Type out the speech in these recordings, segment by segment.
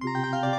Música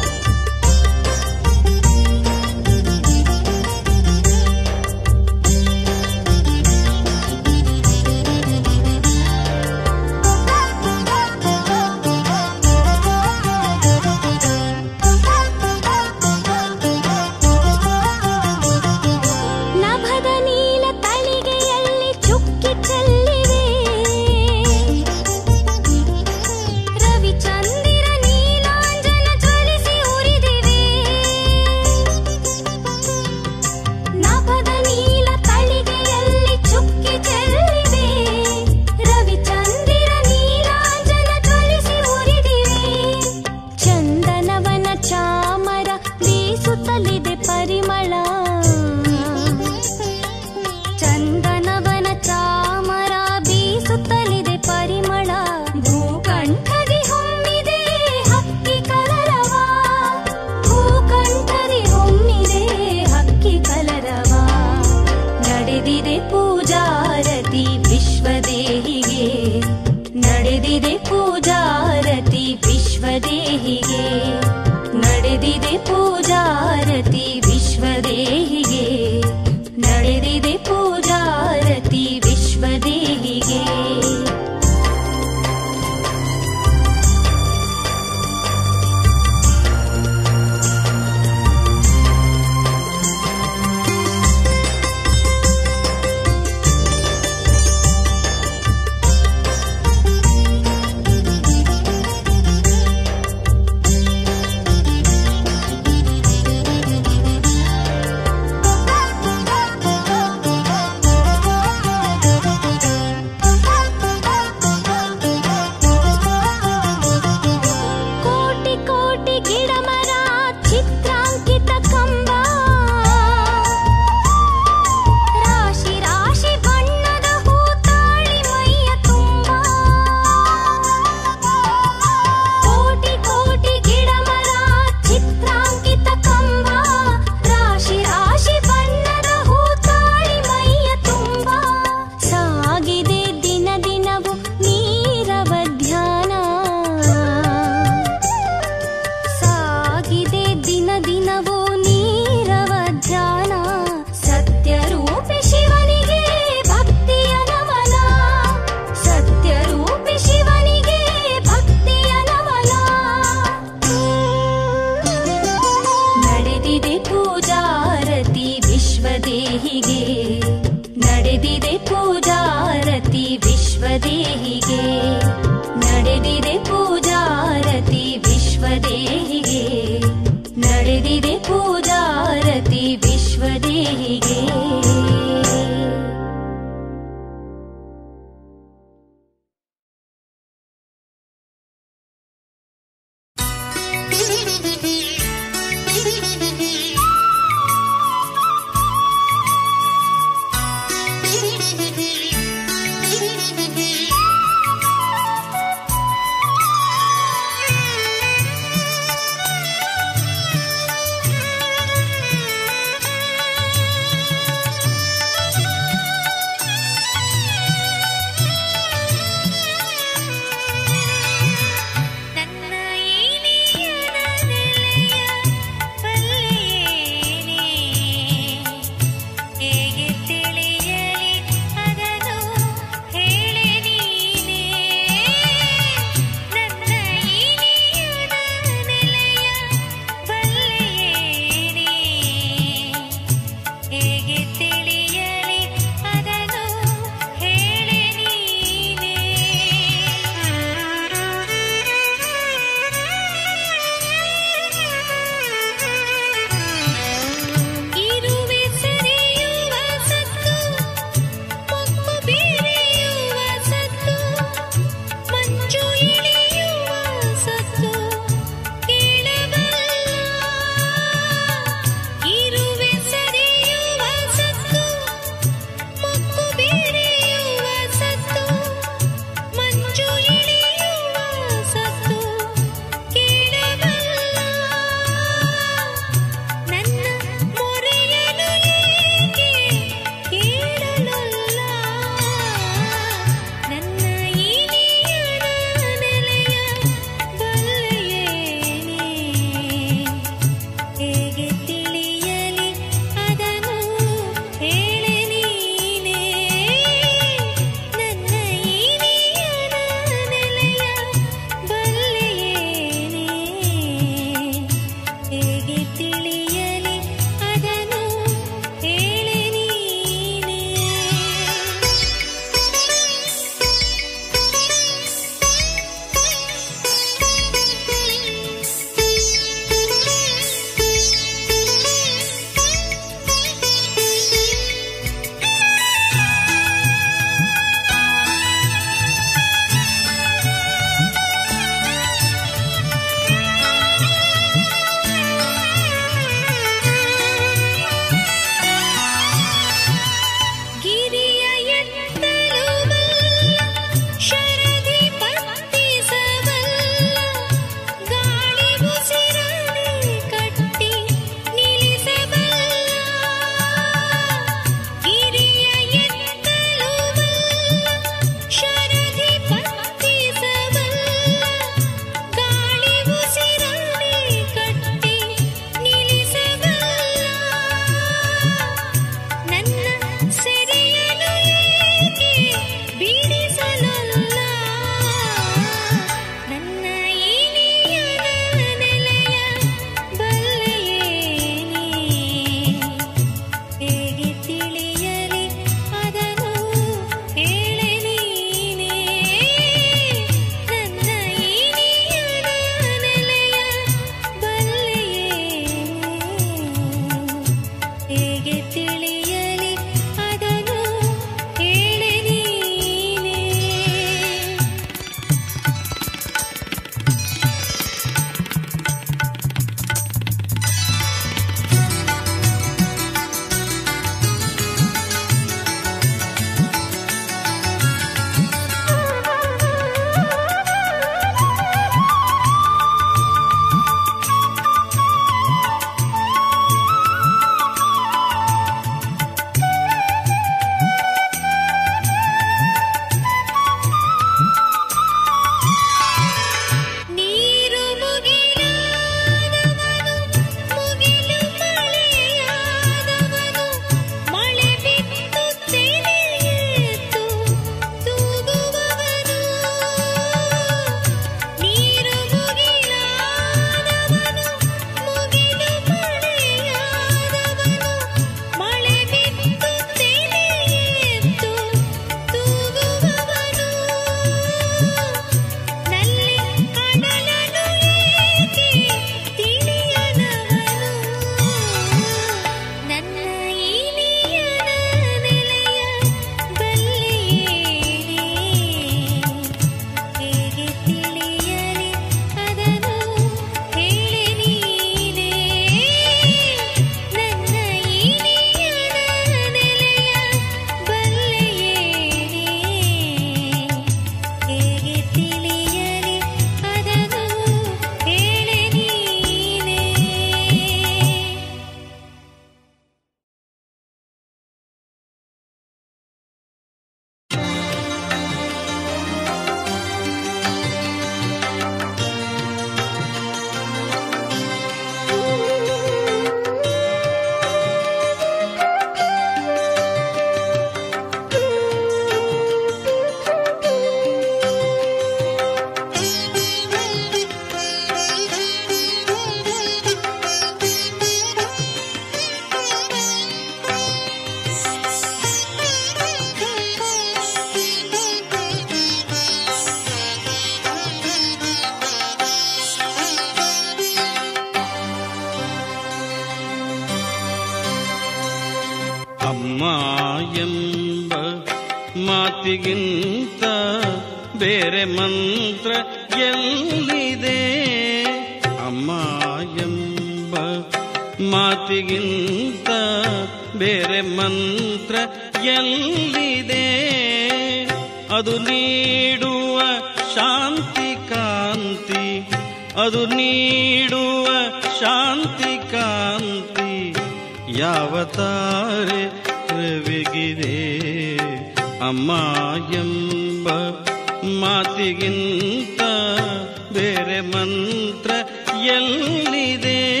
ಮಂತ್ರ ಎಲ್ಲಿದೆ?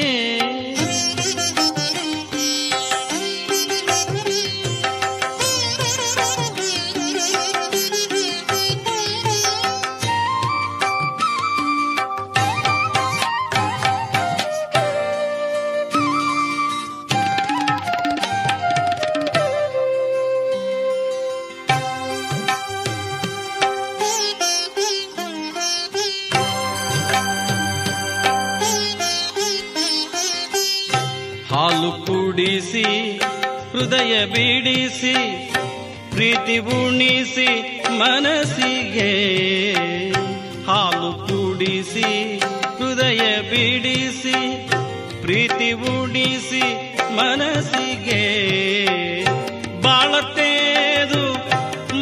ಬಿಡಿಸಿ ಪ್ರೀತಿ ಉಣಿಸಿ, ಮನಸ್ಸಿಗೆ ಹಾಲು ಕುಡಿಸಿ, ಹೃದಯ ಬಿಡಿಸಿ, ಪ್ರೀತಿ ಉಣಿಸಿ, ಮನಸ್ಸಿಗೆ ಬಾಳತೇದು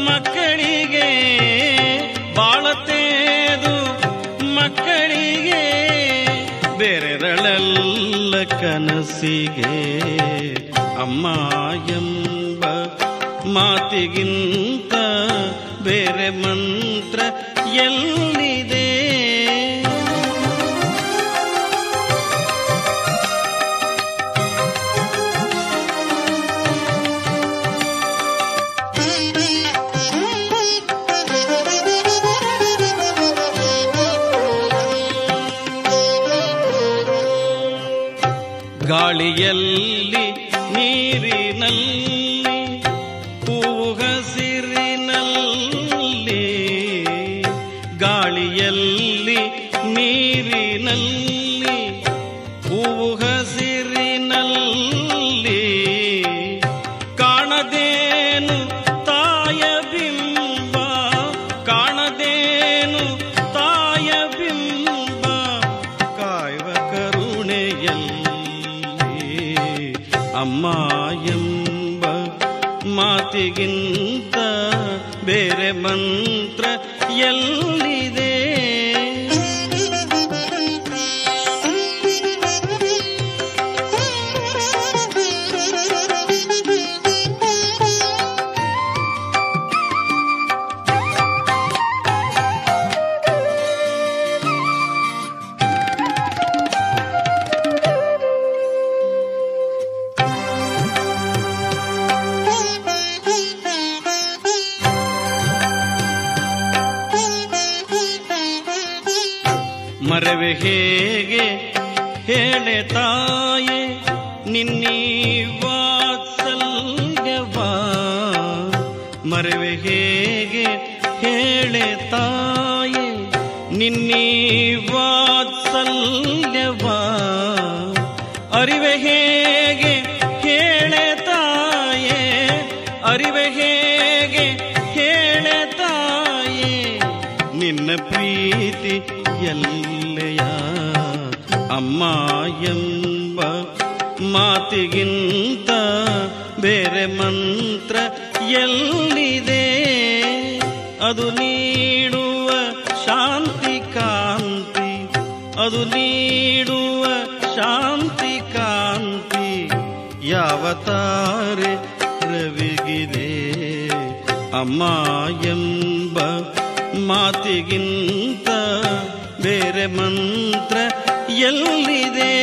ಮಕ್ಕಳಿಗೆ ಬಾಳತೇದು ಮಕ್ಕಳಿಗೆ ಬೇರೆದಳೆಲ್ಲ ಕನಸಿಗೆ ಅಮ್ಮ ಮಾತಿಗಿಂತ ಬೇರೆ ಮಂತ್ರ ಎಲ್ಲಿದೆ यल् ಮಾತಿಗಿಂತ ಬೇರೆ ಮಂತ್ರ ಎಲ್ಲಿದೆ? ಅದು ನೀಡುವ ಶಾಂತಿ ಕಾಂತಿ, ಅದು ನೀಡುವ ಶಾಂತಿ ಕಾಂತಿ ಯಾವ ತಾರೆ ರವಿಗಿದೆ? ಅಮ್ಮ ಎಂಬ ಮಾತಿಗಿಂತ ಬೇರೆ ಮಂತ್ರ ಎಲ್ಲಿದೆ?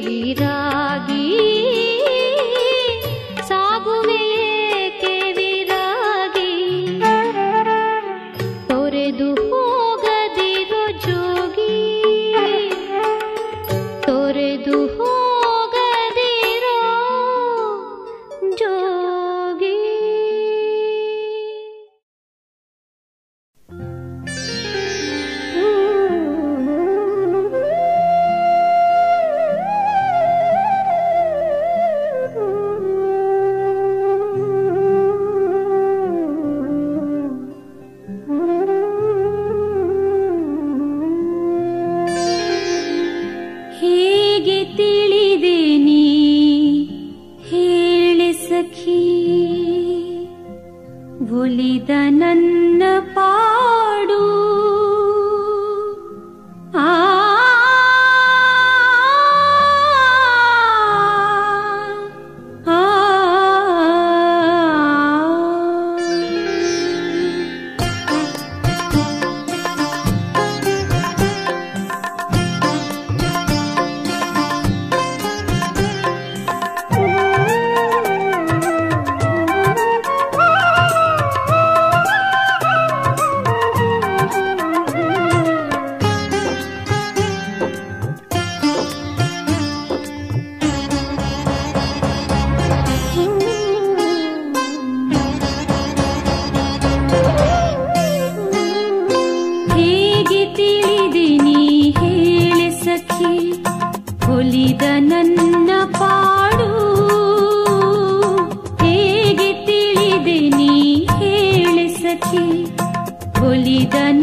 vira पुलिदन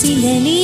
சிலனே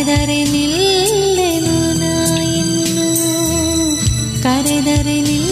ಕರೆದರೆ ನಿಲ್ಲೆನು ನಾಯಿನ್ನು ಕರೆದರೆ ನಿಲ್ಲೆನು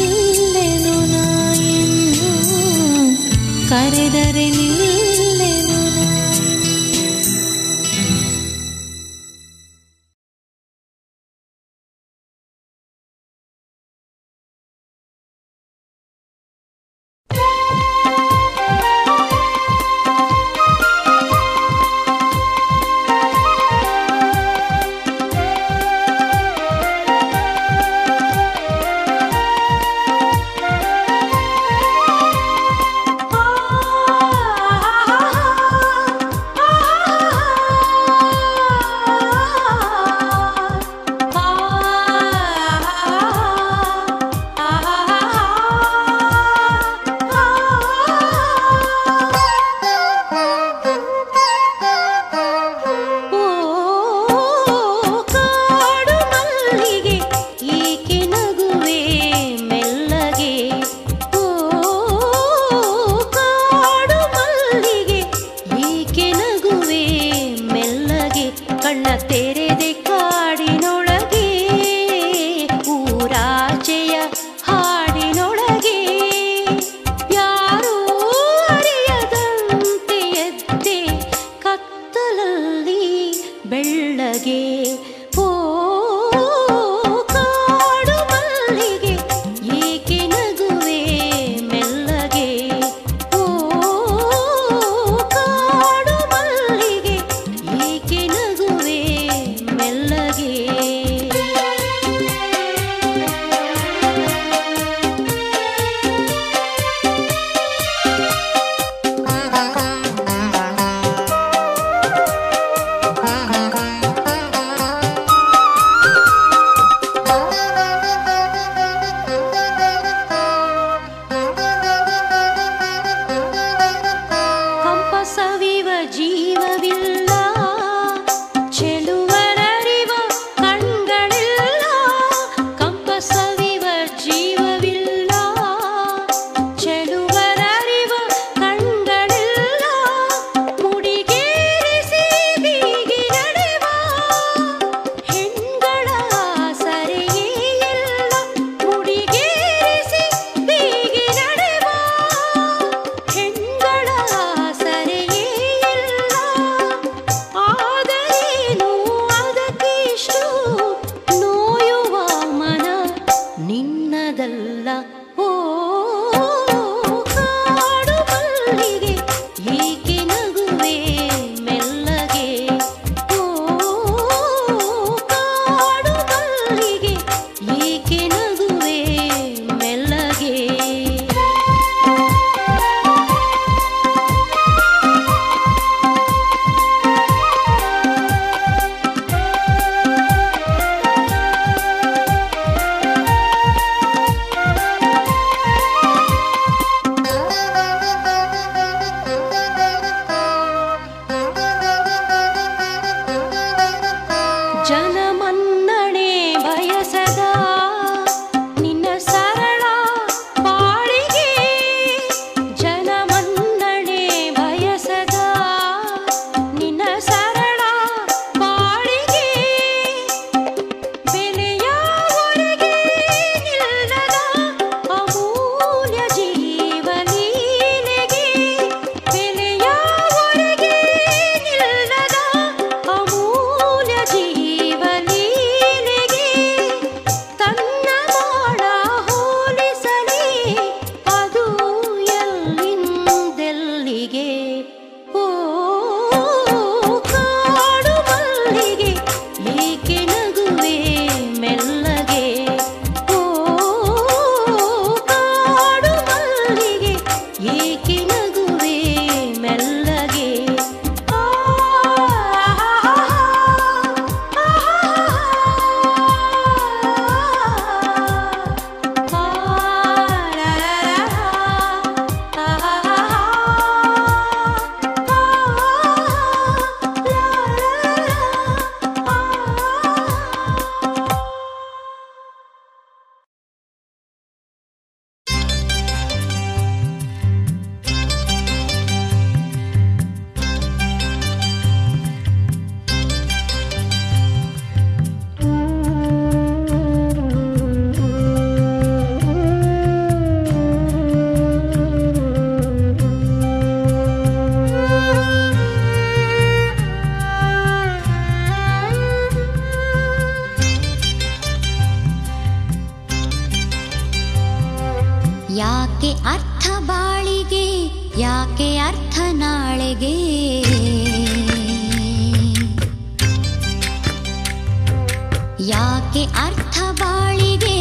ಯಾಕೆ ಅರ್ಥ ಬಾಳಿಗೆ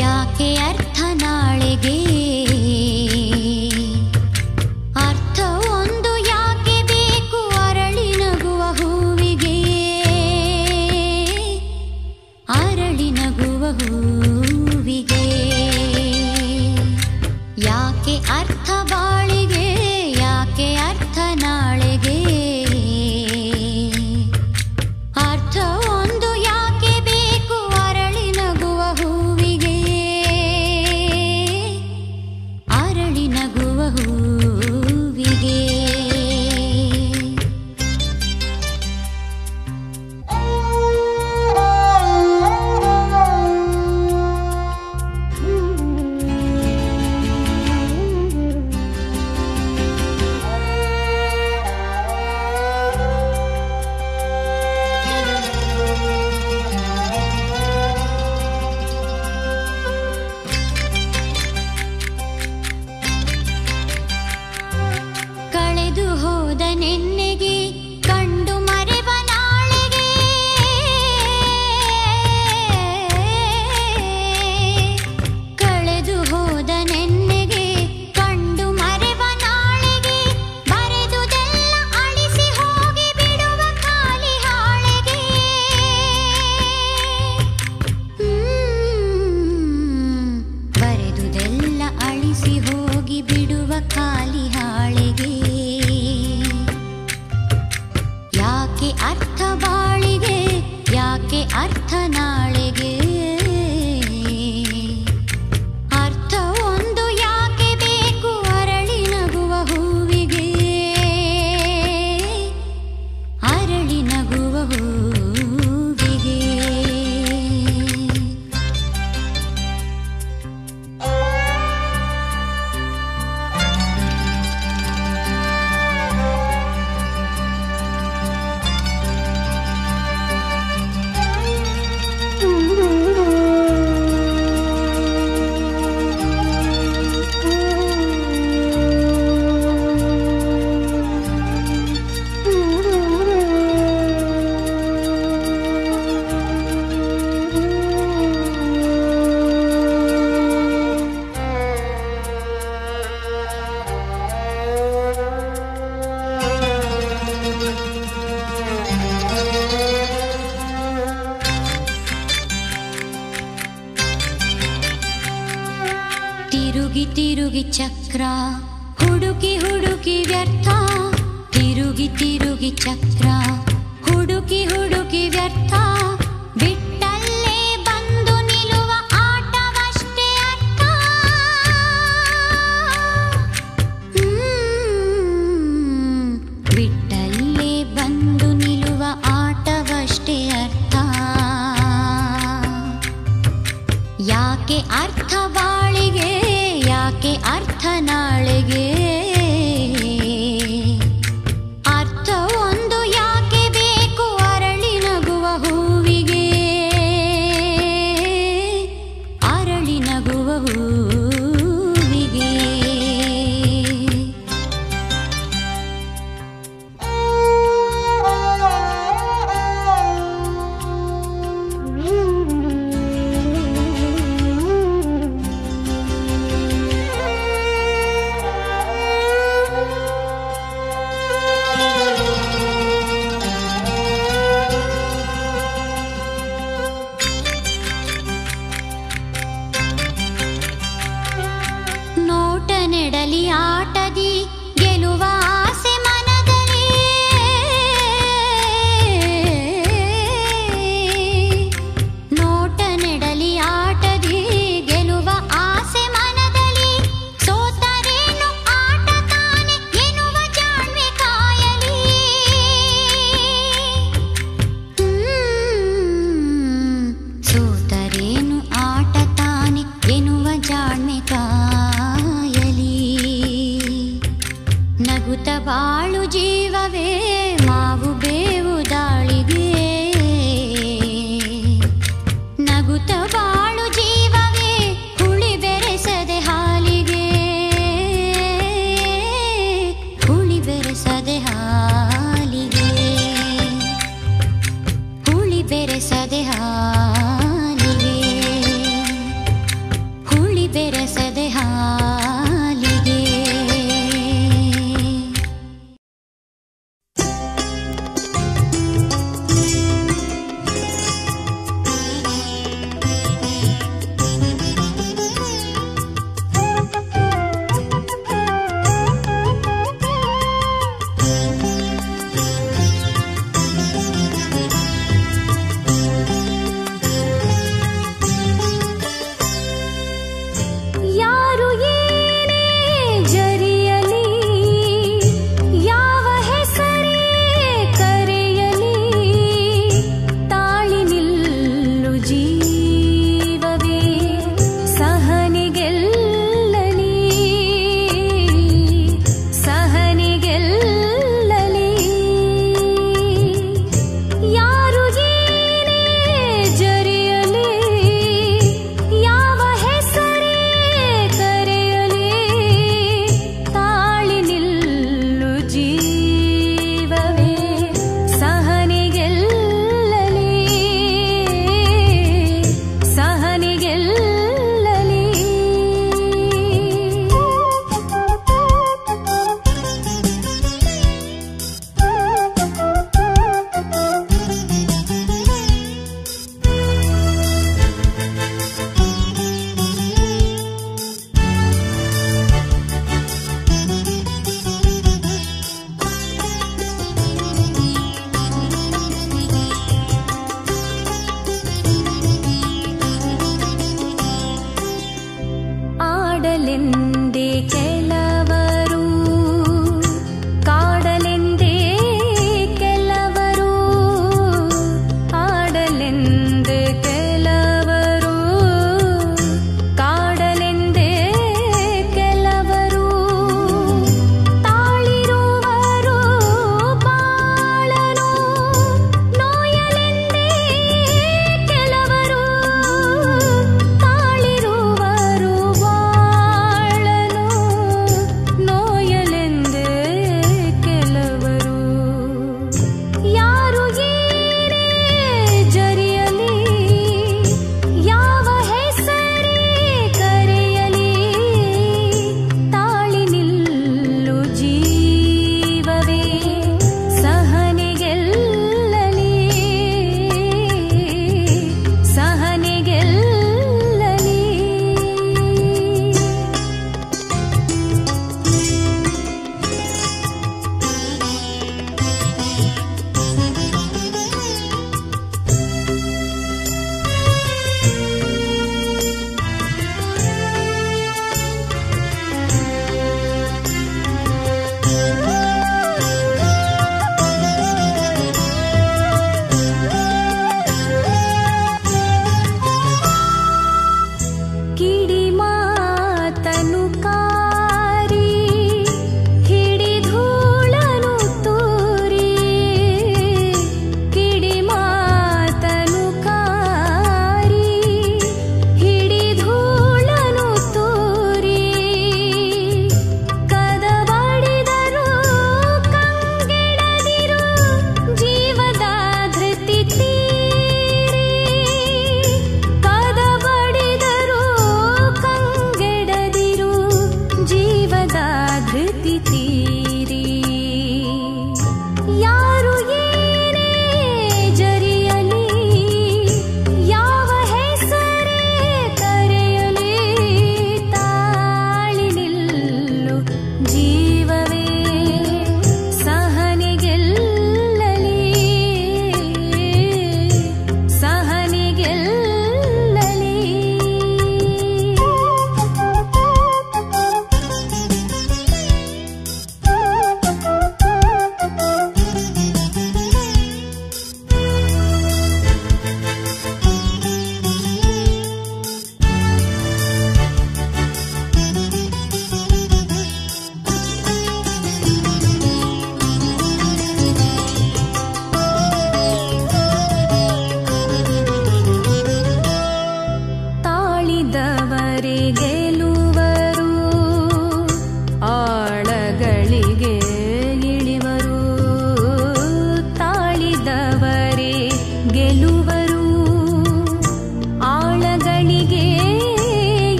ಯಾಕೆ ಅರ್ಥ ನಾಳೆಗೆ?